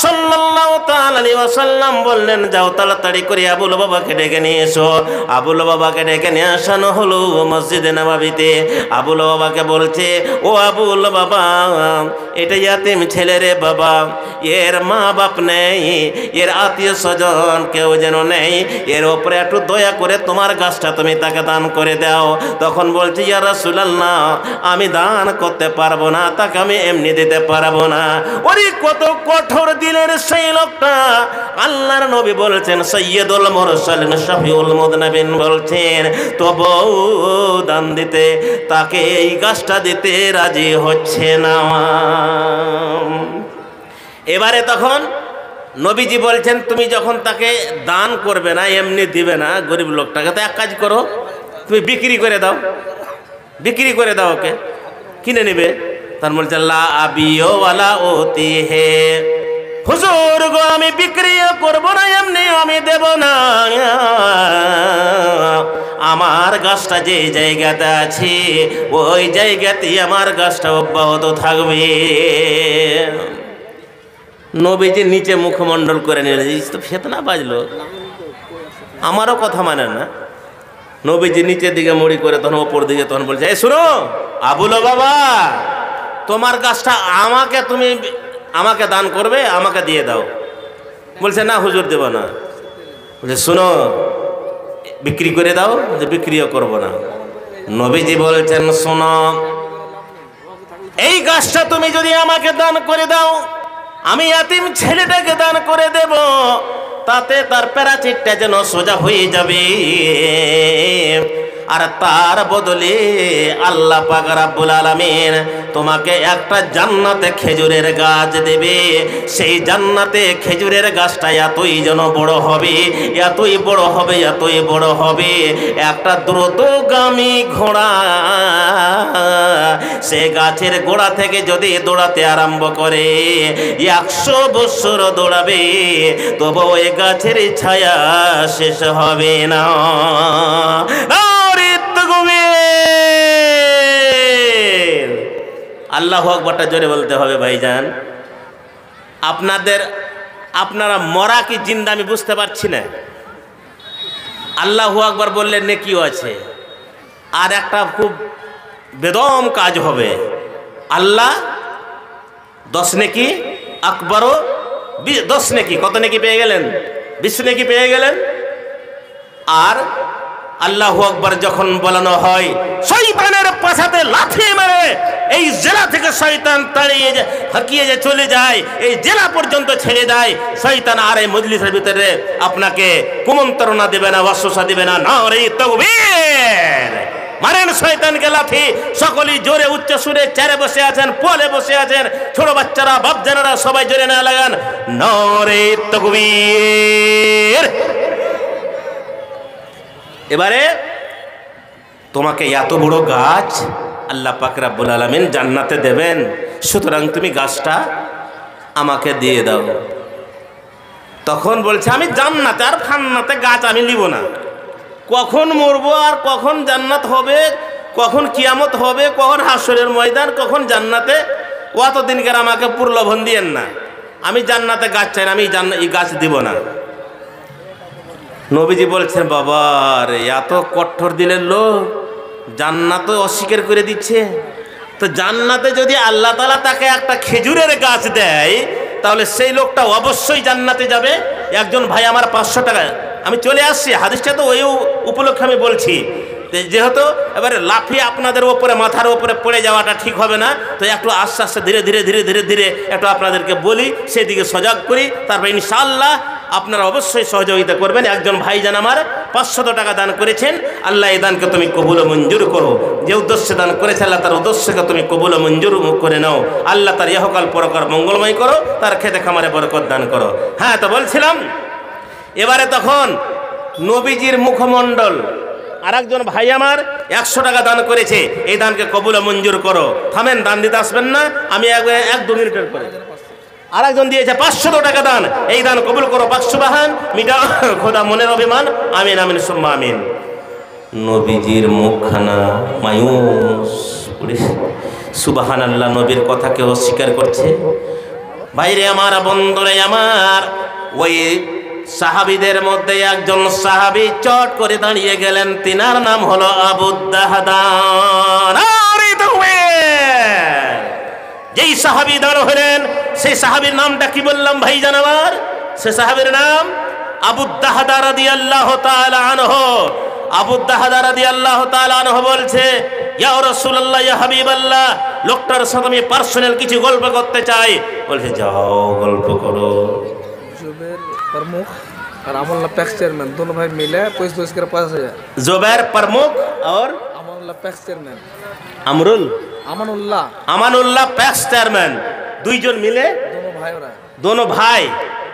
সাল্লাল্লাহু তাআলা আলাইহি ওয়াসাল্লাম বললেন, যাও তাড়াতাড়ি করে আবুল বাবাকে ডেকে নিয়ে এসো। আবুল বাবাকে ডেকে নিয়ে আসানো হলো মসজিদে নবাবিতে। আবুল বাবাকে বলছে, ও আবুল বাবা, এটা ইয়াতিম ছেলে রে বাবা, এর মা বাপ নেই, এর আত্মীয় স্বজন কেউ যেন নেই, এর ওপরে একটু দয়া করে তোমার গাছটা তুমি তাকে দান করে দাও। তখন বলছে, ইয়া রাসূলুল্লাহ, আমি দান করতে পারব না, তাকে আমি এমনি দিতে পারব না। ওরে কত কঠোর দিলের সেই লোকটা। আল্লাহর নবী বলছেন, সৈয়দুল মুরসালিন শফিউল মুদনাবিন বলছেন, তবু দান দিতে, তাকে এই গাছটা দিতে রাজি হচ্ছে না। এবারে তখন নবীজি বলছেন, তুমি যখন তাকে দান করবে না, এমনি দিবে না, গরিব লোকটাকে, তো এক কাজ করো, তুমি বিক্রি করে দাও। বিক্রি করে দাও ওকে, কিনে নেবে। তার বলছে ওয়ালা ওতি হে হুজুর গো, আমি বিক্রিও করব না, এমনি আমি দেব না। আমার গাছটা যে জায়গাতে আছে, ওই জায়গাতেই আমার গাছটা অব্যাহত থাকবে। নবীজি নিচে মুখমণ্ডল করে নিল এই তো ফেতনা বাজলো। আমারও কথা মানে না। নবীজি নিচের দিকে মুড়ি করে তখন ওপর দিকে তখন বলছে, এই শুনো, আবুলো বাবা, তোমার গাছটা আমাকে তুমি, আমাকে দান করবে, আমাকে দিয়ে দাও। বলছে, না, হুজুর দেব না। বলছে, শুনো, বিক্রি করে দাও, যে বিক্রিও করব না। নবীজি বলছেন, শোনো, এই গাছটা তুমি যদি আমাকে দান করে দাও আমি এতিম ছেলেটাকে দান করে দেব তাতে তার প্যারাচিটটা যেন সোজা হয়ে যাবে। আর তার বদলে আল্লাহ পাক রাব্বুল তোমাকে একটা জান্নাতে খেজুরের গাছ দেবে। সেই জান্নাতে খেজুরের গাছটা এতই যেন বড় হবে, এতই বড় হবে, এতই বড় হবে। একটা দ্রুতগামী ঘোড়া সে গাছের গোড়া থেকে যদি দৌড়াতে আরম্ভ করে, একশো বছর দৌড়াবে তবু ওই গাছের ছায়া শেষ হবে না নারে তকবীর। আল্লাহ আকবরটা জোরে বলতে হবে ভাইজান। আপনাদের, আপনারা মরা কি জিন্দা আমি বুঝতে পারছি না। আল্লাহ আকবর বললে নেকিও আছে। আর একটা খুব বেদম কাজ হবে। আল্লাহ দশ নেকি, আকবরও দশ নেকি, কত নেকি পেয়ে গেলেন? বিশ নেকি পেয়ে গেলেন? আর আল্লাহ আকবর যখন বলানো হয় শৈতানের পাশাতে লাথি মারে এই জেলা থেকে শয়তান তাড়িয়ে হাকিয়ে যে চলে যায়, এই জেলা পর্যন্ত ছেড়ে দেয়। শয়তান আর এই মজলিসের ভিতরে আপনাকে কুমন্ত্রণা দেবে না ওয়াসওয়াসা দেবে না না রে তকবীর। মারেন শয়তানকে লাথি, সকলেই জোরে, উচ্চ সুরে চারে বসে আছেন, পলে বসে আছেন, ছোট বাচ্চারা, বাপ জানারা সবাই জোরে না লাগান নরে তকবীর। এবারে, তোমাকে এত বড় গাছ আল্লাহ পাক রাব্বুল আলামিন জান্নাতে দেবেন। সুতরাং তুমি গাছটা আমাকে দিয়ে দাও। তখন বলছে, আমি জান্নাতে আর ফান্নাতে গাছ আমি নিব না। কখন মরবো আর কখন জান্নাত হবে, কখন কিয়ামত হবে, কখন হাসরের ময়দান, কখন জান্নাতে? অত দিনকার আমাকে প্রলোভন দিয়েন না। আমি জান্নাতে গাছ চাই না, আমি এই গাছ দিব না। নবীজি বলছেন, বাবা রে, এত কঠোর দিলের লোক জান্নাত অস্বীকার করে দিচ্ছে। তো জান্নাতে যদি আল্লাহ তালা তাকে একটা খেজুরের গাছ দেয়, তাহলে সেই লোকটা অবশ্যই জান্নাতে যাবে। একজন ভাই আমার পাঁচশো টাকা, আমি চলে আসছি, হাদিসটা তো ওই উপলক্ষে আমি বলছি। যেহেতু এবারে লাফিয়ে আপনাদের ওপরে, মাথার ওপরে পড়ে যাওয়াটা ঠিক হবে না, তো একটু আস্তে আস্তে ধীরে ধীরে ধীরে ধীরে ধীরে একটু আপনাদেরকে বলি, সেদিকে সজাগ করি। তারপর ইনশাআল্লাহ আপনারা অবশ্যই সহযোগিতা করবেন। একজন ভাইজান আমার পাঁচশত টাকা দান করেছেন। আল্লাহ এই দানকে তুমি কবুল মঞ্জুর করো। যে উদ্দেশ্যে দান করেছে আল্লাহ, তার উদ্দেশ্যকে তুমি কবুল মঞ্জুর করে নাও। আল্লাহ তার ইহকাল পরকার মঙ্গলময় করো, তার খেতে খামারে বরকত দান করো। হ্যাঁ তো বলছিলাম, এবারে তখন নবীজির মুখমণ্ডল আর একজন ভাই আমার একশো টাকা দান করেছে। এই দানকে কবুল মঞ্জুর করো। থামেন, দান দিতে আসবেন না। আমি এক দু মিনিটের পরে আর একজন দিয়েছে পাঁচশো টাকা দান। এই দান কবুল করো পাঁচশো বাহান মিটা খোদা মনের অভিমান। আমিন আমিন, সুম্মা, আমিন। নবীজির মুখখানা মায়ুস। সুবাহান আল্লাহ নবীর কথা কেউ অস্বীকার করছে। বাইরে আমার, বন্ধুরে আমার, ওই সাহাবিদের মধ্যে একজন সাহাবি চট করে দাঁড়িয়ে গেলেন। তিনার নাম হলো আবুদ্দাহাদান! যেই সাহাবি দাঁড় হলেন সেই সাহাবির নামটা কি বললাম ভাই জানাবার সে সাহাবির নাম আবুদ্দাহাদারাদি আল্লাহ আল্লাহ বলছে ইয়া ইয়া আল্লাহ আমি পার্সোনাল কিছু গল্প করতে চাই। বলছে গল্প প্রমুখ আর চেয়ারম্যান ভাই মিলে করে জোবের প্রমুখ আর chairman. Amrul Amanullah. Amanullah PACS chairman. দুইজন মিলে দোনো ভাই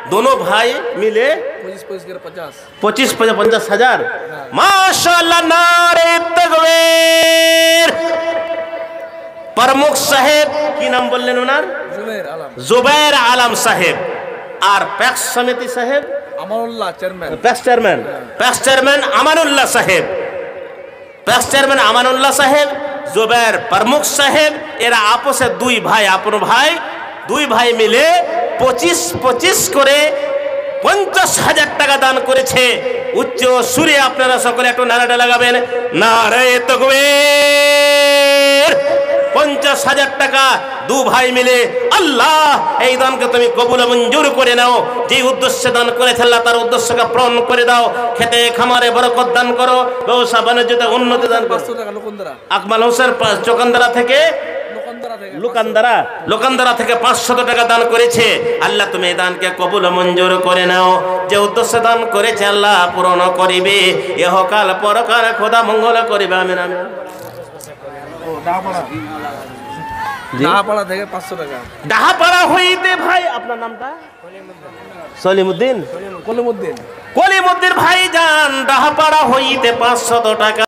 দোনো ভাই মিলে পঁচিশ পঞ্চাশ। হাজার। হ্যাঁ। প্রমুখ সাহেব কি নাম বললেন ওনার? জুবের আলম। সাহেব। আর প্যাক্স সমিতি সাহেব? আমানুল্লাহ চেয়ারম্যান। চেয়ারম্যান। হ্যাঁ। চেয়ারম্যান আমানুল্লাহ সাহেব। প্যাক্স চেয়ারম্যান আমানুল্লাহ সাহেব। জুবাইর প্রমুখ সাহেব, এরা আপোষে দুই ভাই, আপন ভাই, দুই ভাই মিলে পঁচিশ পঁচিশ করে পঞ্চাশ হাজার টাকা দান করেছে। উচ্চ সুরে আপনারা সকলে একটু নারাটা লাগাবেন। নারে তকবীর। পঞ্চাশ হাজার টাকা দু ভাই মিলে আল্লাহ এই দানকে তুমি কবুল মঞ্জুর করে নাও। যে উদ্দেশ্যে দান করেছে আল্লাহ তার উদ্দেশ্যকে পূরণ করে দাও। খেতে খামারে বরকত দান করো। ব্যবসা বাণিজ্যতে উন্নতি দান করো। আকমাল হোসেন চোকান্দারা থেকে লোকন্দরা থেকে লোকান্দারা থেকে পাঁচশত টাকা দান করেছে। আল্লাহ তুমি এই দানকে কবুল মঞ্জুর করে নাও। যে উদ্দেশ্যে দান করেছে আল্লাহ পূরণ করিবে। এহকাল পরকাল খোদা মঙ্গল করিবে। ডাহাপাড়া ডাহাপাড়া। থেকে পাঁচশো টাকা। ডাহাপাড়া হইতে ভাই আপনার নামটা? সলিমুদ্দিন? কলিমুদ্দিন কলিমুদ্দিন ভাই যান ডাহাপাড়া হইতে পাঁচশত টাকা।